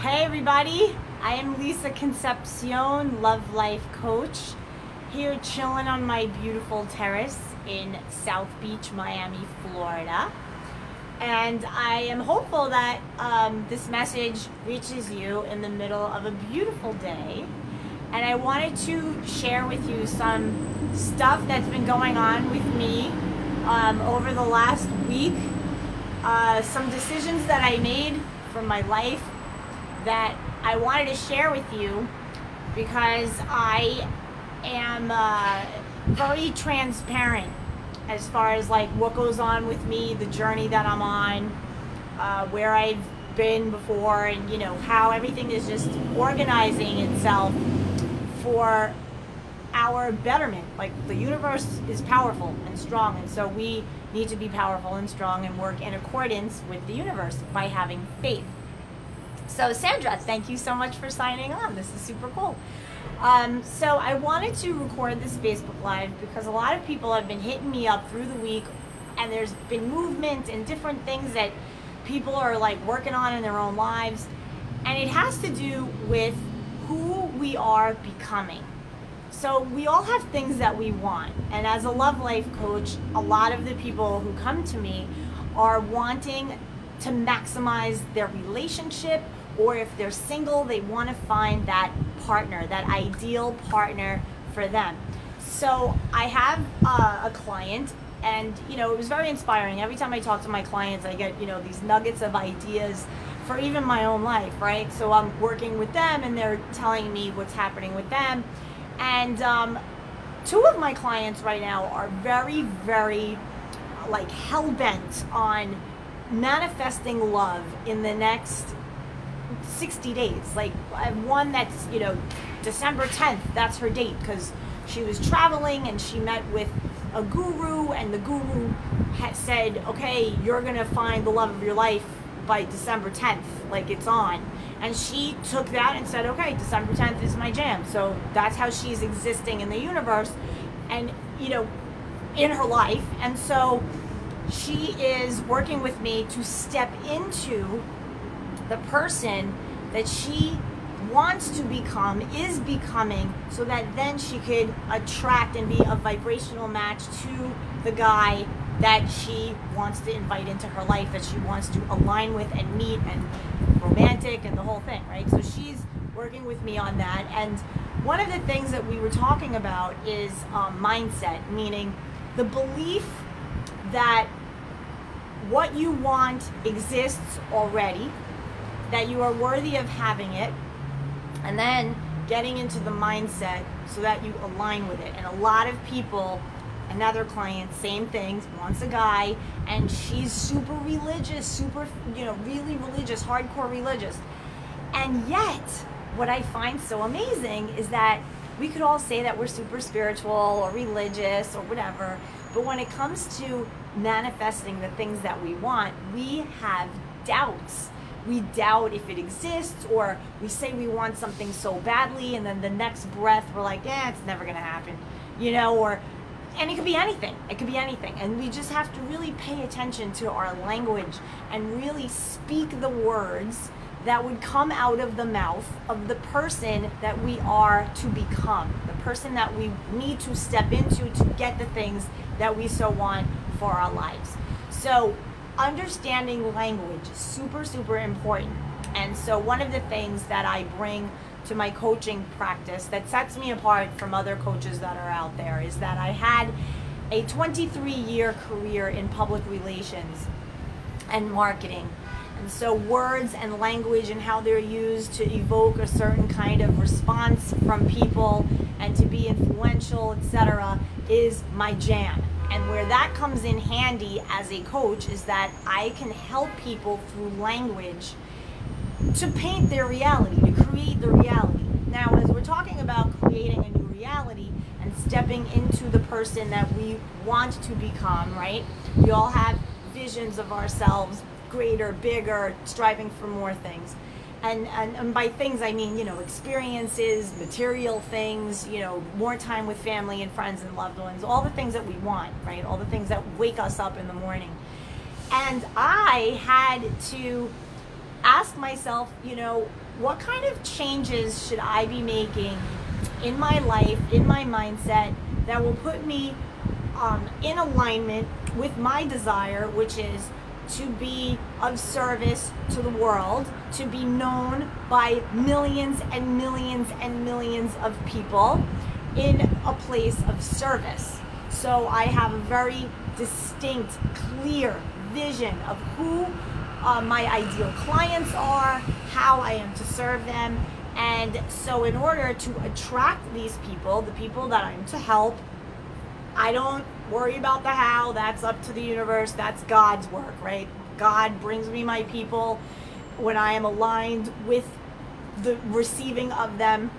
Hey everybody, I am Lisa Concepcion, Love Life Coach, here chilling on my beautiful terrace in South Beach, Miami, Florida. And I am hopeful that um, this message reaches you in the middle of a beautiful day. And I wanted to share with you some stuff that's been going on with me um, over the last week. Uh, some decisions that I made for my life that I wanted to share with you because I am uh, very transparent as far as like what goes on with me, the journey that I'm on, uh, where I've been before, and you know how everything is just organizing itself for our betterment. Like the universe is powerful and strong, and so we need to be powerful and strong and work in accordance with the universe by having faith. So, Sandra, thank you so much for signing on. This is super cool. Um, so, I wanted to record this Facebook Live because a lot of people have been hitting me up through the week, and there's been movement and different things that people are like working on in their own lives. And it has to do with who we are becoming. So, we all have things that we want. And as a love life coach, a lot of the people who come to me are wanting to maximize their relationship or if they're single, they want to find that partner, that ideal partner for them. So I have uh, a client, and you know, it was very inspiring. Every time I talk to my clients, I get you know these nuggets of ideas for even my own life, right? So I'm working with them, and they're telling me what's happening with them, and um, two of my clients right now are very, very like hell bent on manifesting love in the next 60 days. Like I have one that's, you know, December 10th, that's her date because she was traveling and she met with a guru and the guru had said, okay, you're going to find the love of your life by December 10th, like it's on. And she took that and said, okay, December 10th is my jam. So that's how she's existing in the universe and, you know, in her life. And so she is working with me to step into the person that she wants to become is becoming so that then she could attract and be a vibrational match to the guy that she wants to invite into her life that she wants to align with and meet and romantic and the whole thing right? So she's working with me on that. And one of the things that we were talking about is um, mindset meaning the belief that what you want exists already that you are worthy of having it, and then getting into the mindset so that you align with it. And a lot of people, another client, same things, wants a guy, and she's super religious, super, you know, really religious, hardcore religious. And yet, what I find so amazing is that we could all say that we're super spiritual or religious or whatever, but when it comes to manifesting the things that we want, we have doubts we doubt if it exists or we say we want something so badly and then the next breath we're like yeah it's never going to happen you know or and it could be anything. It could be anything. And we just have to really pay attention to our language and really speak the words that would come out of the mouth of the person that we are to become the person that we need to step into to get the things that we so want for our lives. So understanding language is super, super important. And so, one of the things that I bring to my coaching practice that sets me apart from other coaches that are out there is that I had a 23 year career in public relations and marketing. And so, words and language and how they're used to evoke a certain kind of response from people and to be influential, etc., is my jam. And where that comes in handy as a coach is that I can help people through language to paint their reality, to create the reality. Now, as we're talking about creating a new reality and stepping into the person that we want to become, right? We all have visions of ourselves greater, bigger, striving for more things and, and, and by things I mean you know experiences, material things, you know more time with family and friends and loved ones, all the things that we want, right? All the things that wake us up in the morning. And I had to ask myself, you know, what kind of changes should I be making in my life, in my mindset, that will put me um, in alignment with my desire, which is to be of service to the world, to be known by millions and millions and millions of people in a place of service. So I have a very distinct, clear vision of who uh, my ideal clients are, how I am to serve them. And so, in order to attract these people, the people that I'm to help, I don't worry about the how. That's up to the universe. That's God's work, right? God brings me my people when I am aligned with the receiving of them,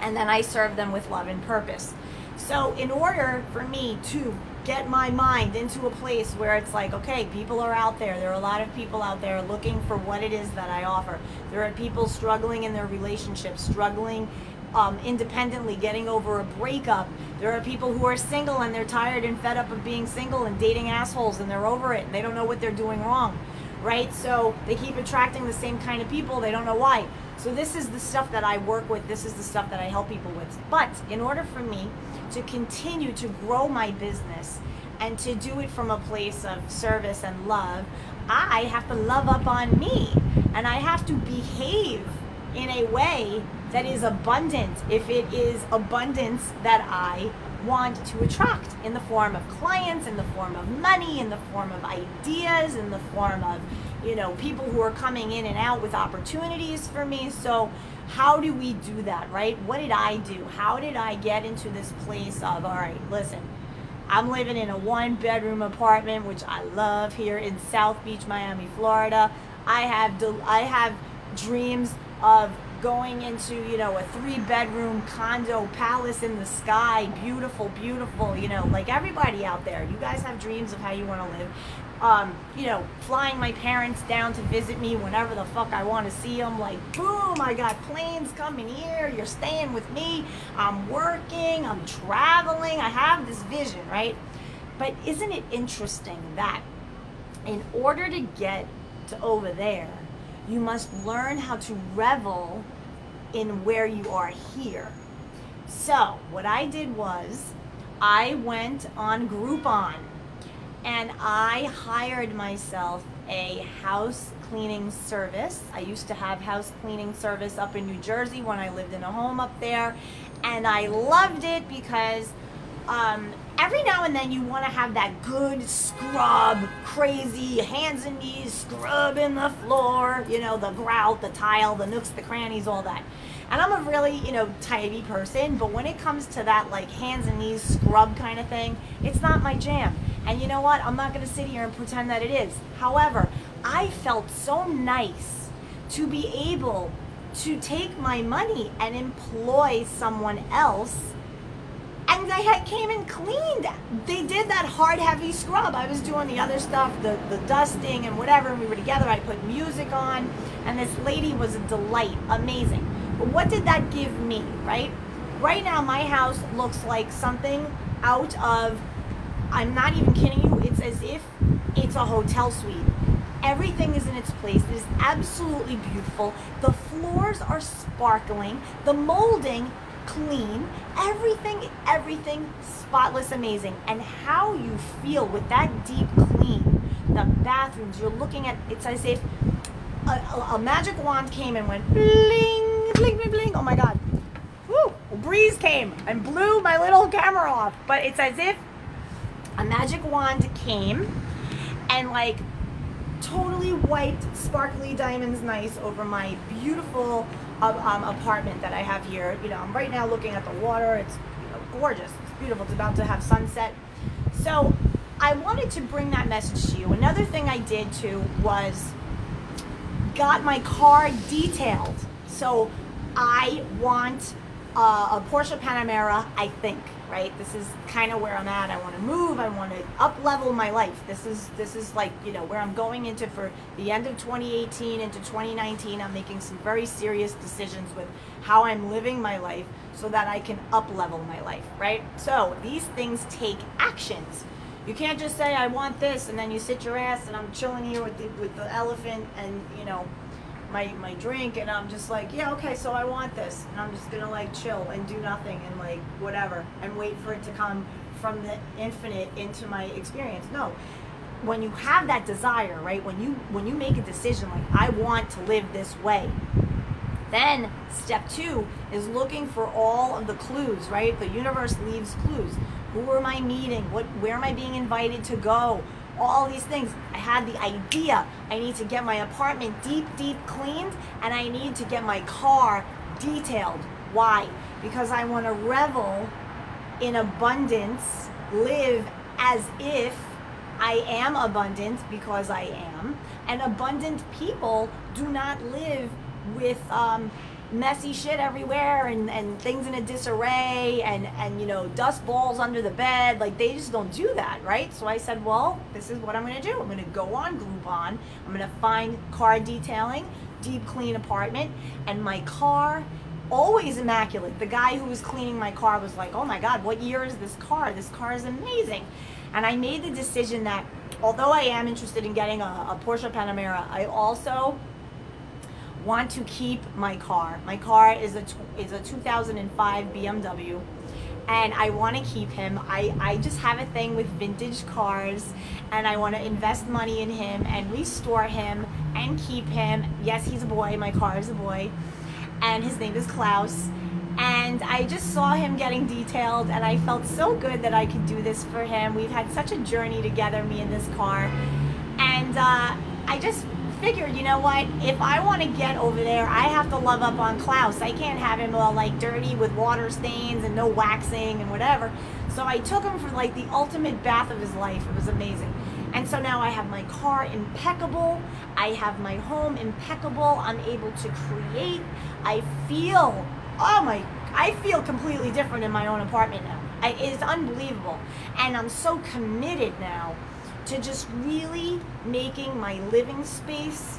and then I serve them with love and purpose. So, in order for me to get my mind into a place where it's like, okay, people are out there. There are a lot of people out there looking for what it is that I offer. There are people struggling in their relationships, struggling um, independently, getting over a breakup. There are people who are single and they're tired and fed up of being single and dating assholes and they're over it. And they don't know what they're doing wrong, right? So they keep attracting the same kind of people. They don't know why. So this is the stuff that I work with. This is the stuff that I help people with. But in order for me to continue to grow my business and to do it from a place of service and love, I have to love up on me and I have to behave in a way that is abundant if it is abundance that I want to attract in the form of clients, in the form of money, in the form of ideas, in the form of, you know, people who are coming in and out with opportunities for me. So, how do we do that, right? What did I do? How did I get into this place of, all right, listen, I'm living in a one bedroom apartment, which I love here in South Beach, Miami, Florida. I have, I have dreams of going into you know a three bedroom condo palace in the sky. Beautiful beautiful you know like everybody out there. You guys have dreams of how you want to live. Um, you know flying my parents down to visit me whenever the fuck i want to see them like boom i got planes coming here. You're staying with me. I'm working. I'm traveling. I have this vision right? But isn't it interesting that in order to get to over there you must learn how to revel in where you are here. So, what I did was I went on Groupon and I hired myself a house cleaning service. I used to have house cleaning service up in New Jersey when I lived in a home up there, and I loved it because um, every now and then you want to have that good scrub, crazy hands and knees scrubbing the floor, you know, the grout, the tile, the nooks, the crannies, all that. And I'm a really, you know, tidy person, but when it comes to that like hands and knees scrub kind of thing, it's not my jam. And you know what? I'm not going to sit here and pretend that it is. However, I felt so nice to be able to take my money and employ someone else and they had came and cleaned. They did that hard, heavy scrub. I was doing the other stuff, the, the dusting and whatever, and we were together. I put music on, and this lady was a delight, amazing. But what did that give me, right? Right now, my house looks like something out of, I'm not even kidding you, it's as if it's a hotel suite. Everything is in its place. It is absolutely beautiful. The floors are sparkling. The molding clean, everything, everything spotless, amazing. And how you feel with that deep clean, the bathrooms, you're looking at, it's as if a, a, a magic wand came and went bling, bling, bling, bling. Oh my God. Woo! A breeze came and blew my little camera off. But it's as if a magic wand came and like totally wiped sparkly diamonds nice over my beautiful um, apartment that I have here. You know, I'm right now looking at the water. It's you know, gorgeous. It's beautiful. It's about to have sunset. So I wanted to bring that message to you. Another thing I did too was got my car detailed. So I want uh, a Porsche Panamera, I think right? This is kind of where I'm at. I want to move. I want to up level my life. This is this is like you know where I'm going into for the end of 2018 into 2019. I'm making some very serious decisions with how I'm living my life so that I can up level my life, right? So these things take actions. You can't just say I want this and then you sit your ass and I'm chilling here with the with the elephant and you know my, my drink and I'm just like, yeah, okay, so I want this. And I'm just gonna like chill and do nothing and like whatever and wait for it to come from the infinite into my experience. No. When you have that desire, right? When you when you make a decision like I want to live this way, then step two is looking for all of the clues, right? The universe leaves clues. Who am I meeting? What where am I being invited to go? All these things. I had the idea. I need to get my apartment deep, deep cleaned, and I need to get my car detailed. Why? Because I want to revel in abundance, live as if I am abundant because I am. And abundant people do not live with um, messy shit everywhere and, and things in a disarray and, and, you know, dust balls under the bed. Like, they just don't do that, right? So I said, well, this is what I'm going to do. I'm going to go on Groupon. I'm going to find car detailing, deep clean apartment, and my car always immaculate. The guy who was cleaning my car was like, oh my God, what year is this car? This car is amazing. And I made the decision that although I am interested in getting a, a Porsche Panamera, I also want to keep my car. My car is a is a 2005 BMW and I want to keep him. I, I just have a thing with vintage cars and I want to invest money in him and restore him and keep him. Yes, he's a boy. My car is a boy. And his name is Klaus. And I just saw him getting detailed and I felt so good that I could do this for him. We've had such a journey together, me and this car. And uh, I just figured, you know what? If I want to get over there, I have to love up on Klaus. I can't have him all like dirty with water stains and no waxing and whatever. So I took him for like the ultimate bath of his life. It was amazing. And so now I have my car impeccable. I have my home impeccable. I'm able to create. I feel, oh my, I feel completely different in my own apartment now. I, it's unbelievable. And I'm so committed now to just really making my living space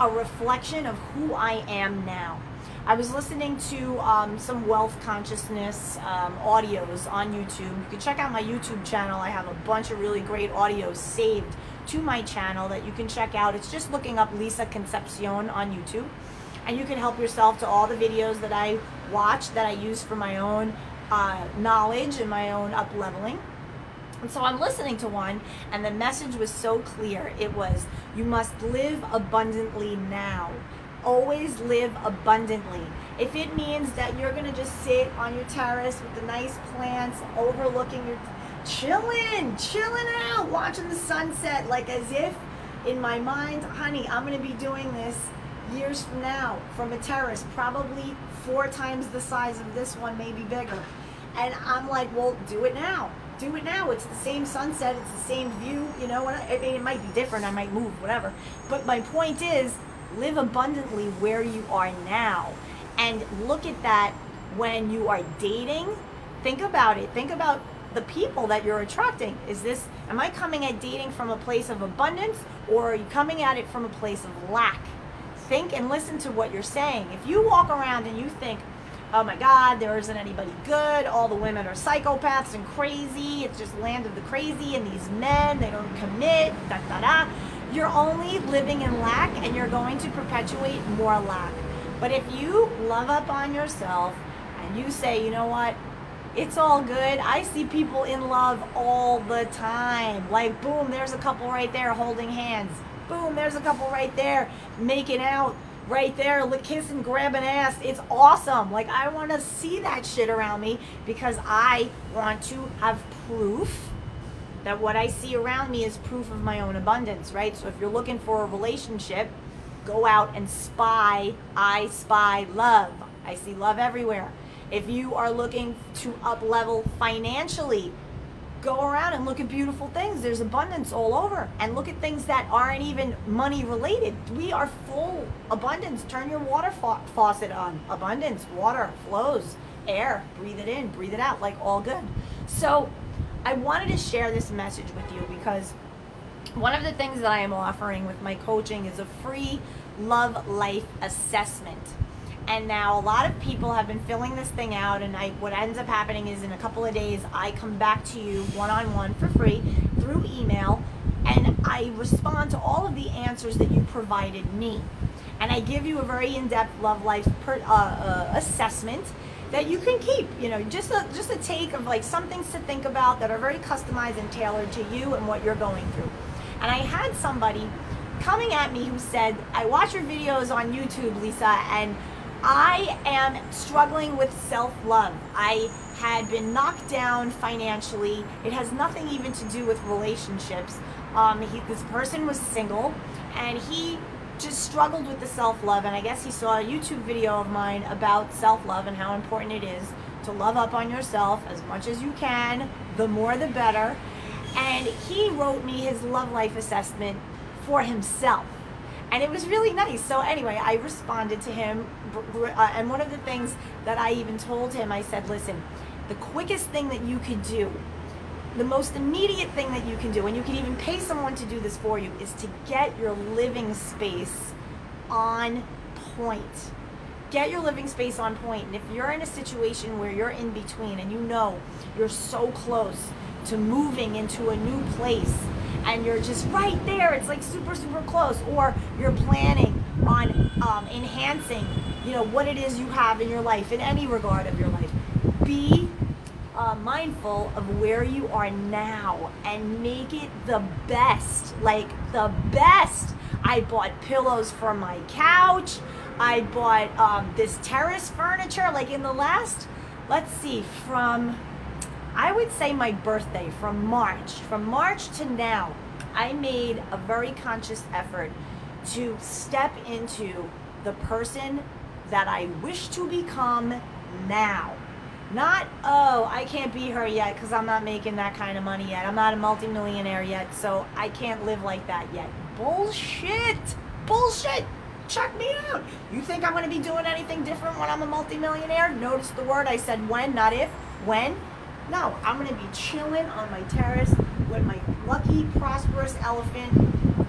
a reflection of who I am now. I was listening to um, some wealth consciousness um, audios on YouTube. You can check out my YouTube channel. I have a bunch of really great audios saved to my channel that you can check out. It's just looking up Lisa Concepcion on YouTube. And you can help yourself to all the videos that I watch that I use for my own uh, knowledge and my own up leveling. And so I'm listening to one, and the message was so clear. It was, you must live abundantly now. Always live abundantly. If it means that you're going to just sit on your terrace with the nice plants overlooking your, chilling, chilling out, watching the sunset, like as if in my mind, honey, I'm going to be doing this years from now from a terrace, probably four times the size of this one, maybe bigger. And I'm like, well, do it now do it now. It's the same sunset. It's the same view. You know, I mean, it might be different. I might move, whatever. But my point is, live abundantly where you are now, and look at that when you are dating. Think about it. Think about the people that you're attracting. Is this? Am I coming at dating from a place of abundance, or are you coming at it from a place of lack? Think and listen to what you're saying. If you walk around and you think, oh my God, there isn't anybody good. All the women are psychopaths and crazy. It's just land of the crazy. And these men, they don't commit, da da da. You're only living in lack and you're going to perpetuate more lack. But if you love up on yourself and you say, you know what, it's all good. I see people in love all the time. Like, boom, there's a couple right there holding hands. Boom, there's a couple right there making out right there, kissing, grabbing ass. It's awesome. Like, I want to see that shit around me because I want to have proof that what I see around me is proof of my own abundance, right? So if you're looking for a relationship, go out and spy. I spy love. I see love everywhere. If you are looking to up level financially, go around and look at beautiful things. There's abundance all over. And look at things that aren't even money related. We are full abundance. Turn your water fa- faucet on. Abundance, water flows, air, breathe it in, breathe it out, like all good. So I wanted to share this message with you because one of the things that I am offering with my coaching is a free love life assessment and now a lot of people have been filling this thing out and I what ends up happening is in a couple of days I come back to you one-on-one for free through email and I respond to all of the answers that you provided me. and I give you a very in-depth love life per, uh, uh, assessment that you can keep. You know, just a just a take of like some things to think about that are very customized and tailored to you and what you're going through. And I had somebody coming at me who said, "I watch your videos on YouTube, Lisa, and I am struggling with self-love. I had been knocked down financially. It has nothing even to do with relationships. Um, he, this person was single, and he just struggled with the self-love and I guess he saw a YouTube video of mine about self-love and how important it is to love up on yourself as much as you can, the more the better. And he wrote me his love life assessment for himself. And it was really nice. So anyway, I responded to him uh, and one of the things that I even told him, I said, listen, the quickest thing that you could do the most immediate thing that you can do, and you can even pay someone to do this for you, is to get your living space on point. Get your living space on point. And if you're in a situation where you're in between and you know you're so close to moving into a new place and you're just right there, it's like super, super close, or you're planning on um, enhancing, you know, what it is you have in your life, in any regard of your life, be uh, mindful of where you are now and make it the best, like the best. I bought pillows for my couch. I bought um, this terrace furniture. Like in the last, let's see, from I would say my birthday, from March, from March to now, I made a very conscious effort to step into the person that I wish to become now. Not, oh, I can't be her yet because I'm not making that kind of money yet. I'm not a multimillionaire yet, so I can't live like that yet. Bullshit! Bullshit! Check me out. You think I'm going to be doing anything different when I'm a multimillionaire? Notice the word I said when, not if. When? No, I'm going to be chilling on my terrace with my lucky, prosperous elephant,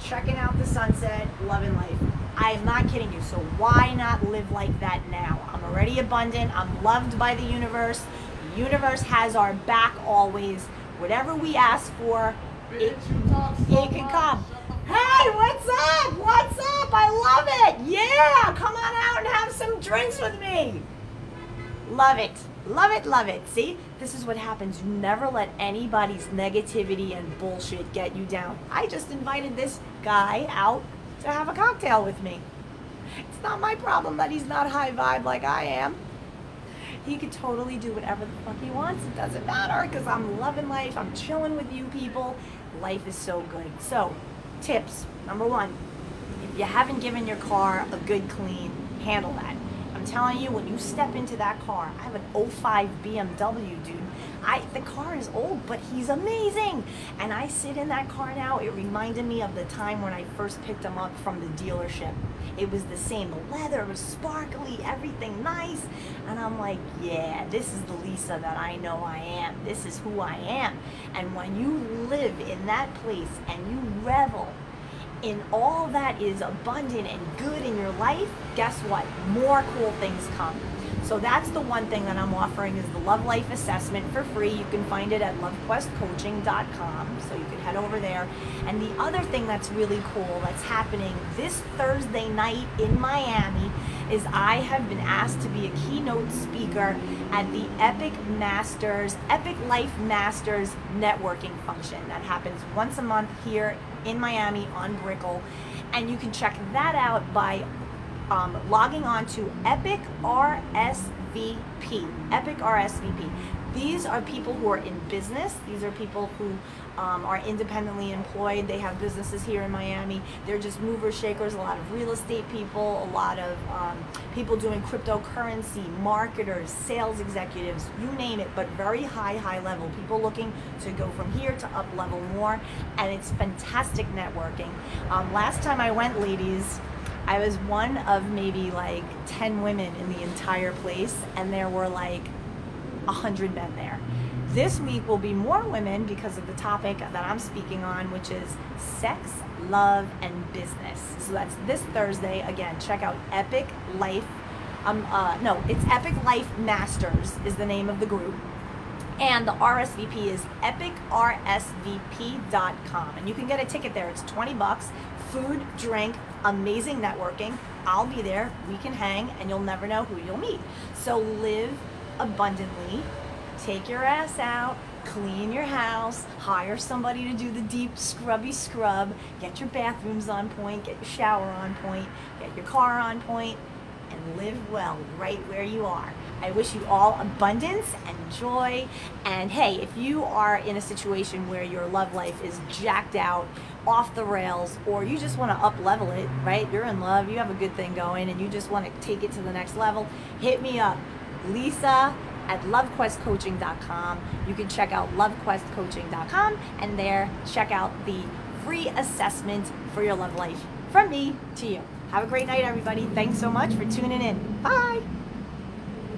checking out the sunset, loving life. I am not kidding you. So why not live like that now? I'm already abundant. I'm loved by the universe. The universe has our back always. Whatever we ask for, it, it can come. Hey, what's up? What's up? I love it. Yeah, come on out and have some drinks with me. Love it. Love it, love it. See, this is what happens. You never let anybody's negativity and bullshit get you down. I just invited this guy out to have a cocktail with me. It's not my problem that he's not high vibe like I am. He could totally do whatever the fuck he wants. It doesn't matter because I'm loving life. I'm chilling with you people. Life is so good. So, tips. Number one, if you haven't given your car a good clean, handle that. Telling you, when you step into that car, I have an 05 BMW, dude. I the car is old, but he's amazing. And I sit in that car now. It reminded me of the time when I first picked him up from the dealership. It was the same. The leather was sparkly, everything nice. And I'm like, yeah, this is the Lisa that I know I am. This is who I am. And when you live in that place and you revel in all that is abundant and good in your life, guess what? More cool things come. So that's the one thing that I'm offering is the Love Life Assessment for free. You can find it at lovequestcoaching.com, so you can head over there. And the other thing that's really cool that's happening this Thursday night in Miami is I have been asked to be a keynote speaker at the Epic Masters, Epic Life Masters networking function that happens once a month here in Miami on Brickell. And you can check that out by um, logging on to Epic RSVP. Epic RSVP. These are people who are in business. These are people who um, are independently employed. They have businesses here in Miami. They're just movers, shakers, a lot of real estate people, a lot of um, people doing cryptocurrency, marketers, sales executives, you name it, but very high, high level. People looking to go from here to up level more. And it's fantastic networking. Um, last time I went, ladies, I was one of maybe like 10 women in the entire place, and there were like 100 men there. This week will be more women because of the topic that I'm speaking on, which is sex, love, and business. So that's this Thursday. Again, check out Epic Life. Um, uh, no, it's Epic Life Masters is the name of the group. And the RSVP is epicrsvp.com. And you can get a ticket there. It's 20 bucks. Food, drink, amazing networking. I'll be there. We can hang, and you'll never know who you'll meet. So live abundantly. Take your ass out. Clean your house, hire somebody to do the deep scrubby scrub, get your bathrooms on point, get your shower on point, get your car on point, and live well right where you are. I wish you all abundance and joy. And hey, if you are in a situation where your love life is jacked out, off the rails, or you just want to up level it, right? You're in love, you have a good thing going, and you just want to take it to the next level, hit me up. Lisa at lovequestcoaching.com. You can check out lovequestcoaching.com and there check out the free assessment for your love life from me to you. Have a great night, everybody. Thanks so much for tuning in. Bye.